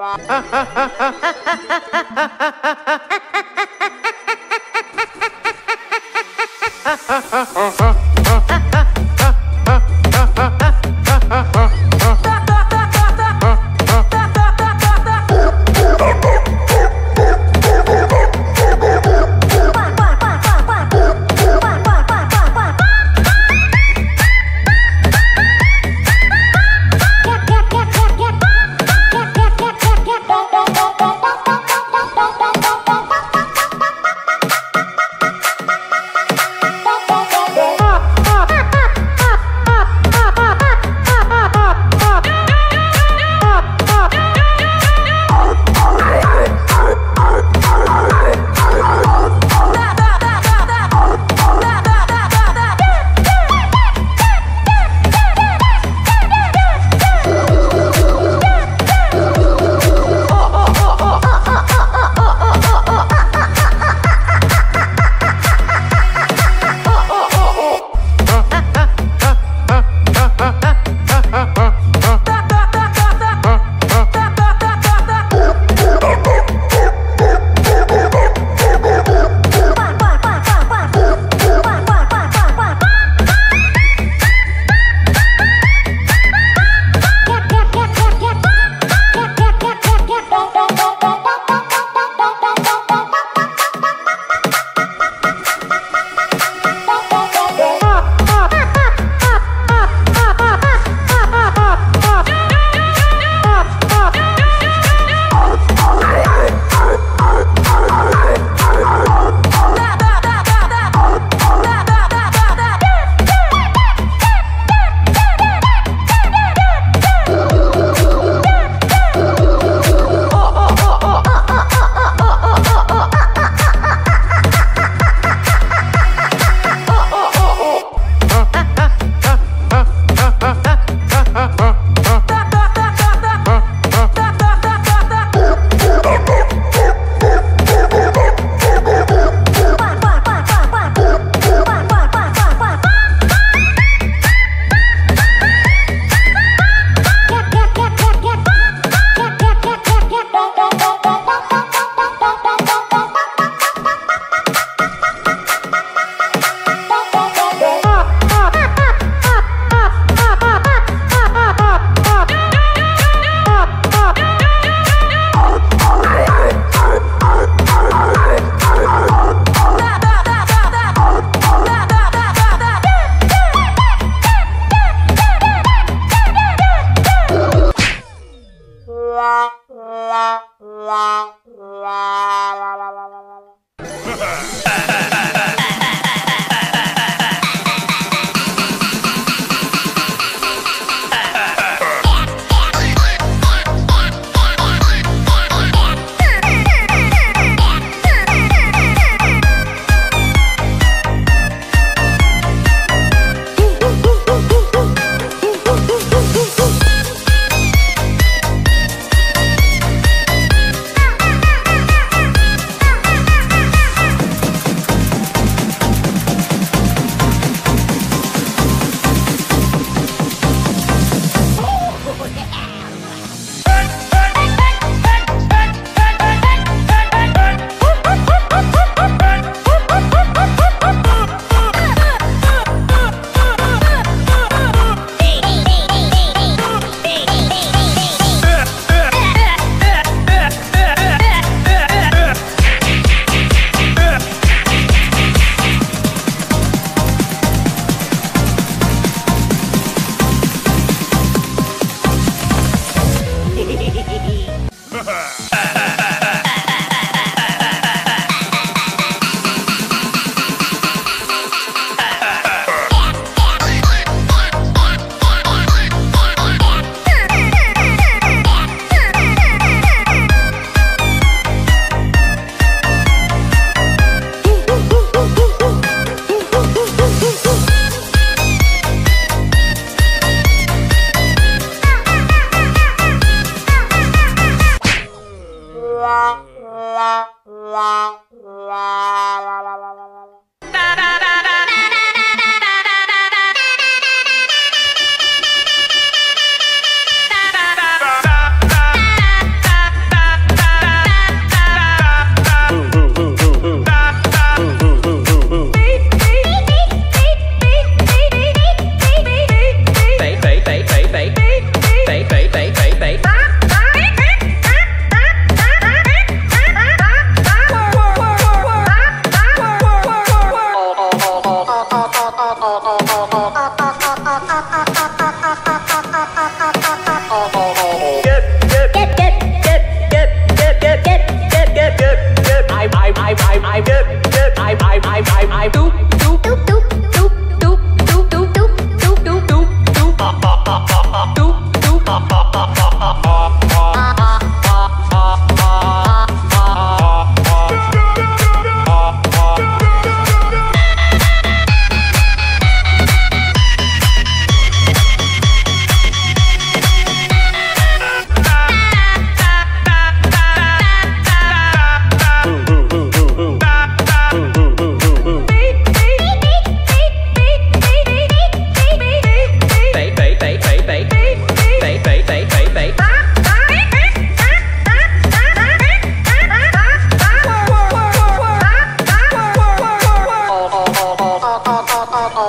ha ha ha la la la la la la ハハハハハハハ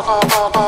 Oh!